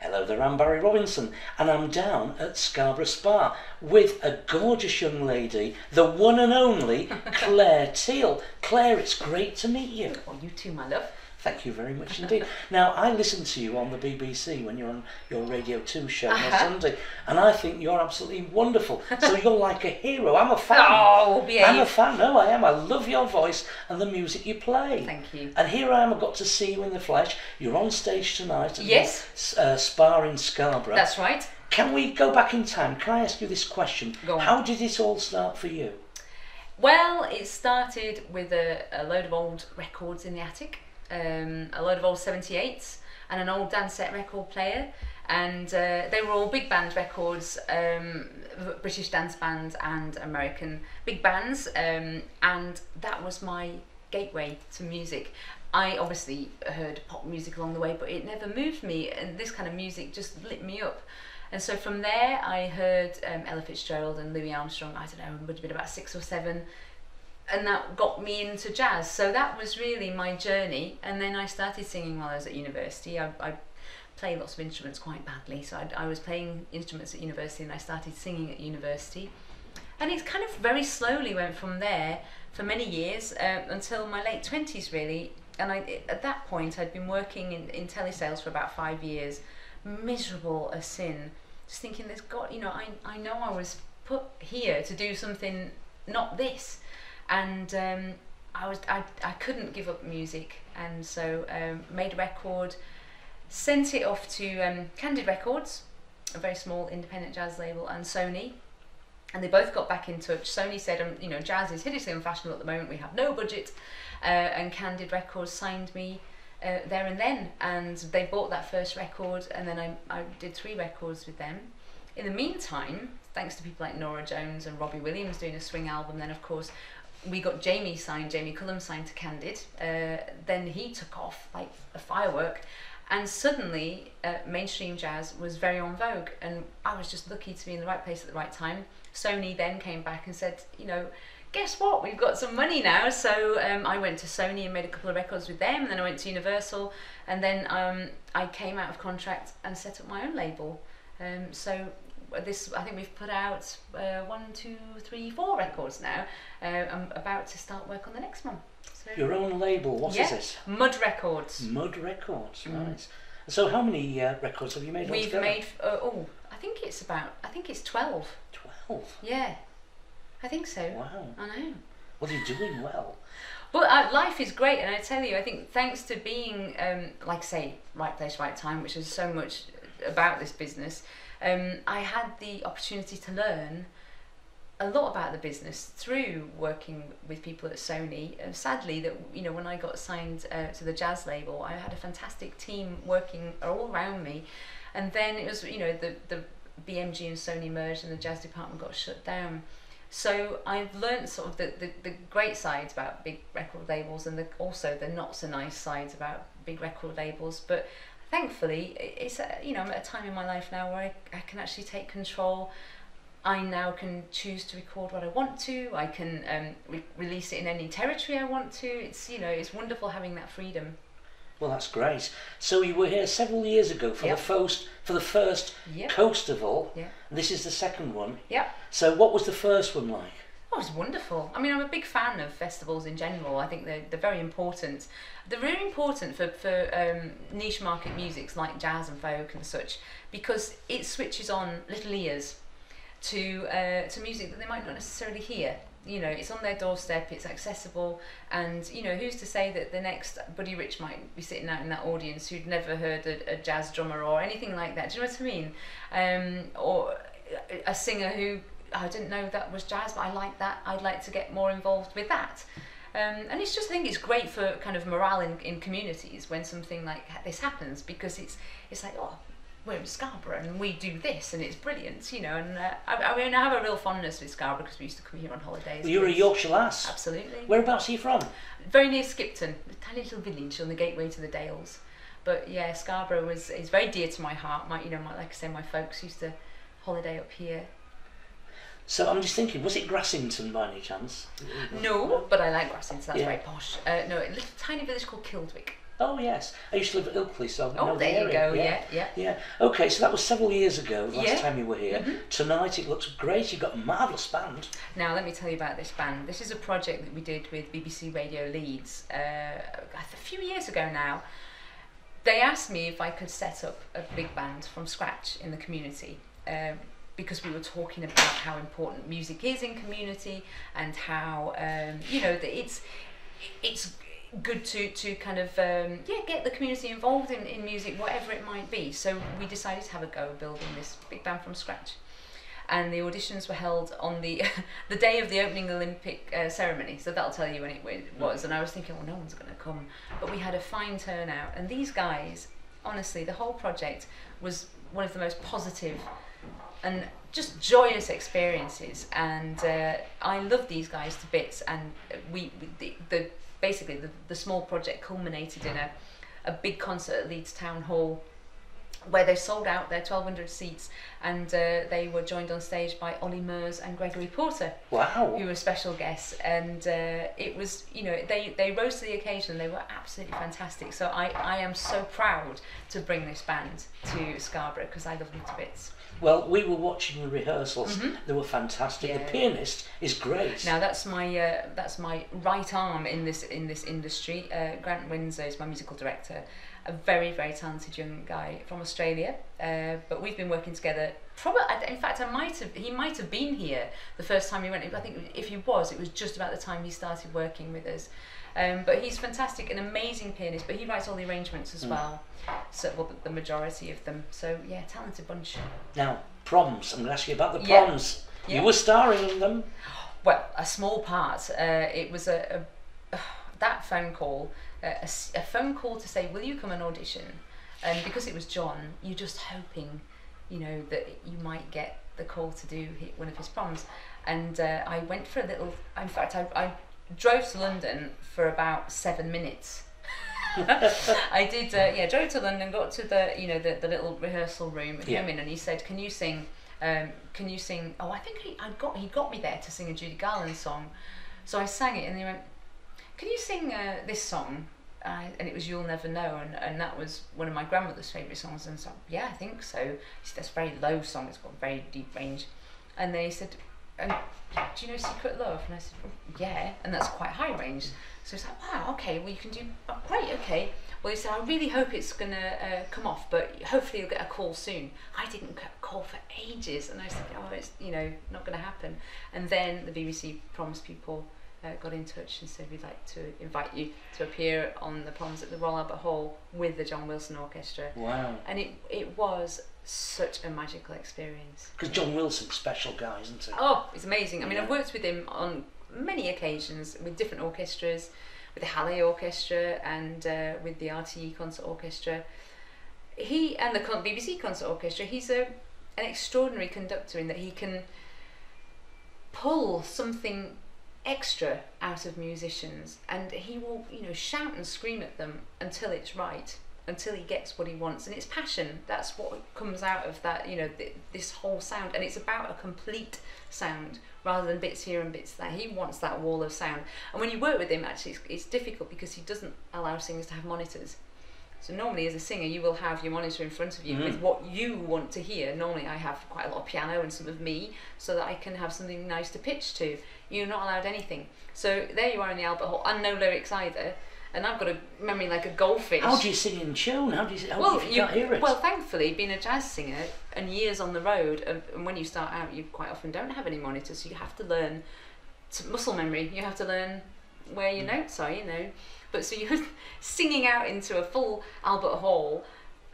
Hello there, I'm Barry Robinson, and I'm down at Scarborough Spa with a gorgeous young lady, the one and only Clare Teal. Clare, it's great to meet you. Oh, you too, my love. Thank you very much indeed. Now, I listen to you on the BBC when you're on your Radio 2 show on Uh-huh. Sunday, and I think you're absolutely wonderful. So you're like a hero. I'm a fan. Oh, behave. I'm a fan. No, I am. I love your voice and the music you play. Thank you. And here I am. I got to see you in the flesh. You're on stage tonight Yes. the uh, Spa in Scarborough. That's right. Can we go back in time? Can I ask you this question? Go on. How did it all start for you? Well, it started with a, a load of old records in the attic, um, a load of old 78s, and an old Dansette record player. And uh, they were all big band records, um, British dance bands and American big bands. Um, and that was my gateway to music. I obviously heard pop music along the way, but it never moved me. And this kind of music just lit me up. And so from there, I heard um, Ella Fitzgerald and Louis Armstrong. I don't know, it would have been about six or seven, and that got me into jazz. So that was really my journey. And then I started singing while I was at university. I, I play lots of instruments quite badly, so I, I was playing instruments at university, and I started singing at university. And it's kind of very slowly went from there for many years uh, until my late twenties, really. And I, at that point, I'd been working in, in telesales for about five years, miserable as sin. Just thinking, there's got, you know, I, I know I was put here to do something, not this. And um, I was, I, I couldn't give up music, and so um, made a record, sent it off to um, Candid Records, a very small independent jazz label, and Sony. And they both got back in touch. Sony said, um, you know, jazz is hideously unfashionable at the moment. We have no budget. Uh, and Candid Records signed me uh, there and then. And they bought that first record, and then I, I did three records with them. In the meantime, thanks to people like Norah Jones and Robbie Williams doing a swing album, then of course we got Jamie signed, Jamie Cullum signed to Candid. Uh, then he took off like a firework. And suddenly, uh, mainstream jazz was very on vogue, and I was just lucky to be in the right place at the right time. Sony then came back and said, you know, guess what? We've got some money now. So um, I went to Sony and made a couple of records with them, and then I went to Universal, and then um, I came out of contract and set up my own label. Um, so this, I think we've put out uh, one, two, three, four records now. Uh, I'm about to start work on the next one. So Your own label. What is yeah, it? Mud Records. Mud Records. Right. So how many uh, records have you made? We've altogether? made uh, oh, I think it's about I think it's twelve. twelve. Yeah, I think so. Wow. I know. Well, you're doing well. But uh, life is great, and I tell you, I think thanks to being, um, like I say, right place, right time, which is so much about this business, um, I had the opportunity to learn a lot about the business through working with people at Sony. Uh, sadly, that you know, when I got signed uh, to the jazz label, I had a fantastic team working all around me, and then it was you know the the BMG and Sony merged, and the jazz department got shut down. So I've learned sort of the, the, the great sides about big record labels and the, also the not so nice sides about big record labels. But thankfully, it's you know I'm at a time in my life now where I, I can actually take control. I now can choose to record what I want to. I can um, re- release it in any territory I want to. It's you know it's wonderful having that freedom. Well, that's great. So you were here several years ago for Yep. the first for the first Yep. Coastival. Yeah. This is the second one. Yeah. So what was the first one like? Oh, it's wonderful. I mean, I'm a big fan of festivals in general. I think they're, they're very important. They're really important for, for um, niche market musics like jazz and folk and such because it switches on little ears to, uh, to music that they might not necessarily hear. You know, it's on their doorstep, it's accessible, and you know, who's to say that the next Buddy Rich might be sitting out in that audience who'd never heard a, a jazz drummer or anything like that? Do you know what I mean? Um, or a singer who I didn't know that was jazz, but I like that. I'd like to get more involved with that. Um, and it's just, I think it's great for kind of morale in, in communities when something like this happens because it's it's like, oh, we're in Scarborough and we do this and it's brilliant, you know. And uh, I, I mean, I have a real fondness with Scarborough because we used to come here on holidays. You're a Yorkshire lass. Absolutely. Whereabouts are you from? Very near Skipton, a tiny little village on the gateway to the Dales. But yeah, Scarborough was is very dear to my heart. My, you know, my, like I say, my folks used to holiday up here. So I'm just thinking, was it Grassington by any chance? No, but I like Grassington. that's Yeah. very posh. Uh, no, a little tiny village called Kildwick. Oh yes, I used to live at Ilkley, so I know Oh, the there you area. go. Yeah, yeah. Yeah. Okay, so that was several years ago. Last Yeah. Time you were here. Tonight it looks great. You've got a marvellous band. Now, let me tell you about this band. This is a project that we did with BBC Radio Leeds uh, a few years ago now. They asked me if I could set up a big band from scratch in the community. Um, because we were talking about how important music is in community and how um, you know that it's it's good to to kind of um, yeah get the community involved in, in music whatever it might be so we decided to have a go building this big band from scratch and the auditions were held on the the day of the opening Olympic uh, ceremony. So that'll tell you when it was. And I was thinking, well, no one's going to come, but we had a fine turnout. And these guys, honestly, the whole project was one of the most positive and just joyous experiences. And uh, I love these guys to bits. And we the, the basically the, the small project culminated in a a big concert at Leeds Town Hall where they sold out their 1200 seats and uh, they were joined on stage by Ollie Murs and Gregory Porter Wow. who were special guests and uh, it was you know they, they rose to the occasion they were absolutely fantastic so I, I am so proud to bring this band to Scarborough because I love them to bits Well, we were watching the rehearsals. They were fantastic. Yeah. The pianist is great. Now that's my uh, that's my right arm in this in this industry. Uh, Grant Windsor is my musical director, a very very talented young guy from Australia. Uh, but we've been working together. Probably, in fact, I might have he might have been here the first time he went. I think if he was, it was just about the time he started working with us. Um, but he's fantastic, an amazing pianist. But he writes all the arrangements as well. So well, the, majority of them. So yeah, talented bunch. Now, proms. I'm going to ask you about the Yeah. proms. Yeah. You were starring in them. Well, a small part. Uh, it was a, a that phone call, uh, a, a phone call to say, "Will you come and audition?" And because it was John, you're just hoping, you know, that you might get the call to do one of his proms. And uh, I went for a little. In fact, I, I drove to London for about seven minutes. I did, uh, yeah, drove to London, got to the, you know, the, the little rehearsal room, Yeah. came in, and he said, "Can you sing? Um, can you sing?" Oh, I think he, I got, he got me there to sing a Judy Garland song, so I sang it, and he went, "Can you sing uh, this song?" I, and it was "You'll Never Know," and, and that was one of my grandmother's favourite songs. And so, yeah, I think so. Said, "That's a very low song. It's got a very deep range." And then he said, and do you know Secret Love? And I said, "Oh, yeah, and that's quite high range. So it's like, wow, okay, well you can do, oh, great, okay. Well, he said, I really hope it's gonna uh, come off, but hopefully you'll get a call soon. I didn't get a call for ages, and I said, oh, it's you know not gonna happen. And then the BBC promised people uh, got in touch and said we'd like to invite you to appear on the proms at the Royal Albert Hall with the John Wilson Orchestra, Wow. and it it was such a magical experience. Because John Wilson's a special guy, isn't he? Oh, it's amazing. I mean, Yeah. I've worked with him on many occasions with different orchestras, with the Halle Orchestra and uh, with the RTE Concert Orchestra. He and the BBC Concert Orchestra. He's a an extraordinary conductor in that he can pull something extra out of musicians, and he will, you know, shout and scream at them until it's right, until he gets what he wants, and it's passion. That's what comes out of that, you know, th- this whole sound, and it's about a complete sound rather than bits here and bits there. He wants that wall of sound, and when you work with him, actually, it's, it's difficult because he doesn't allow singers to have monitors. So normally, as a singer, you will have your monitor in front of you with mm. what you want to hear. Normally, I have quite a lot of piano and some of me, so that I can have something nice to pitch to. You're not allowed anything. So there you are in the Albert Hall, and no lyrics either. And I've got a memory like a goldfish. How do you sing in tune? How do you, how well, do you, you can't hear it? well, thankfully, being a jazz singer and years on the road, and, and when you start out, you quite often don't have any monitors, so you have to learn to muscle memory. You have to learn where your mm. notes are, you know. But so you're singing out into a full Albert Hall,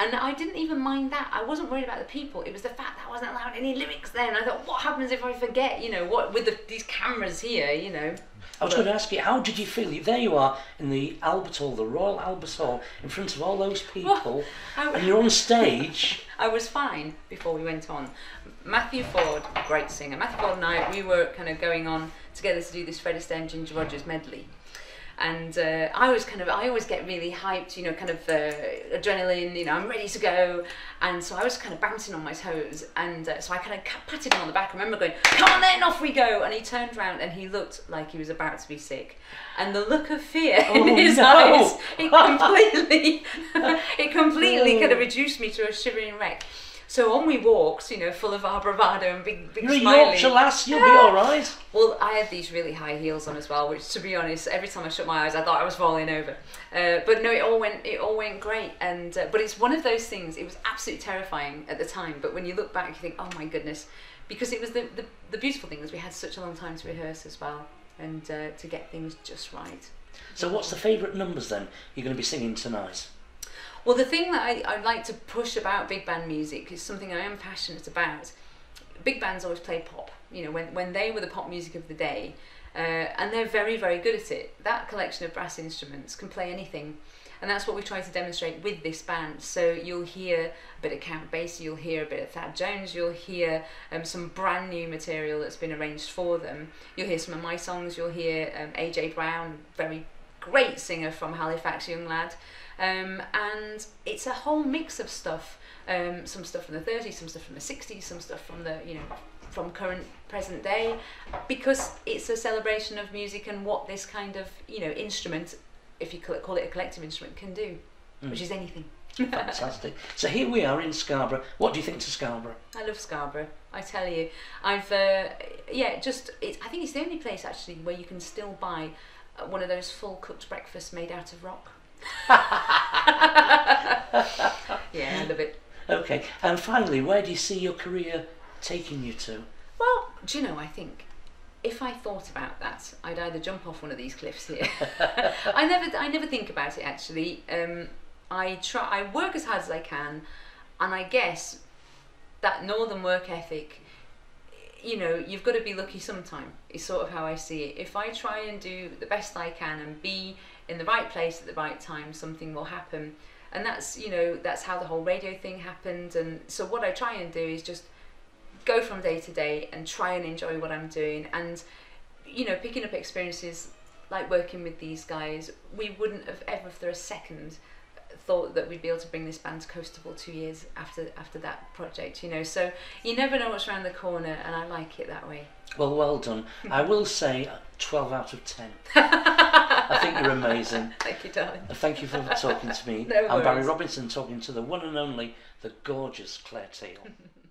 and I didn't even mind that. I wasn't worried about the people. It was the fact that I wasn't allowed any lyrics then. I thought, what happens if I forget? You know, what with the, these cameras here, you know. I was going to ask you, how did you feel? There you are in the Albert Hall, the Royal Albert Hall, in front of all those people, I- and you're on stage. I was fine before we went on. Matthew Ford, great singer. Matthew Ford and I, we were kind of going on together to do this Fred Astaire and Ginger Rogers medley. And uh, I was kind of I always get really hyped, you know, kind of uh, adrenaline, you know, I'm ready to go, and so I was kind of bouncing on my toes, and uh, so I kind of patted him on the back. I remember going, "Come on then, off we go!" And he turned around and he looked like he was about to be sick, and the look of fear Oh, in his no. eyes, it completely, it completely kind of reduced me to a shivering wreck. So on we walked, you know, full of our bravado and big, big You're a. Yorkshire lass, you'll be alright. Well, I had these really high heels on as well, which, to be honest, every time I shut my eyes, I thought I was falling over. Uh, but no, it all went it all went great. And uh, but it's one of those things. It was absolutely terrifying at the time, but when you look back, you think, oh my goodness, because it was the the, the beautiful thing was we had such a long time to rehearse as well, and uh, to get things just right. So what's the favourite numbers then you're going to be singing tonight? Well, the thing that I, I like to push about big band music is something I am passionate about. Big bands always play pop, you know, when, when they were the pop music of the day, uh, and they're very, very good at it. That collection of brass instruments can play anything, and that's what we try to demonstrate with this band. So you'll hear a bit of Count Basie, you'll hear a bit of Thad Jones, you'll hear um, some brand new material that's been arranged for them. You'll hear some of my songs, you'll hear um, AJ Brown, very great singer from Halifax, young lad. Um, and it's a whole mix of stuff. Um, some stuff from the 30s, some stuff from the 60s, some stuff from the you know from current present day, because it's a celebration of music and what this kind of you know instrument, if you call it, a collective instrument, can do, which is anything. Fantastic. So here we are in Scarborough. What do you think to Scarborough? I love Scarborough. I tell you, I've uh, yeah, just it's, I think it's the only place actually where you can still buy one of those full cooked breakfasts made out of rock. yeah, I love it. Okay, and finally, where do you see your career taking you to? Well, do you know? I think if I thought about that, I'd either jump off one of these cliffs here. I never, I never think about it actually. Um, I try, I work as hard as I can, and I guess that northern work ethic. You know, you've got to be lucky sometime. Is sort of how I see it. If I try and do the best I can and be in the right place at the right time, something will happen. And that's you know that's how the whole radio thing happened. And so what I try and do is just go from day to day and try and enjoy what I'm doing. And you know, picking up experiences like working with these guys, we wouldn't have ever for a second thought that we'd be able to bring this band to Coastival two years after after that project. You know, so you never know what's around the corner, and I like it that way. Well, well done. I will say 12 out of 10. I think you're amazing. Thank you, darling. Thank you for talking to me. No I'm Barry. Robinson talking to the one and only, the gorgeous Clare Teal.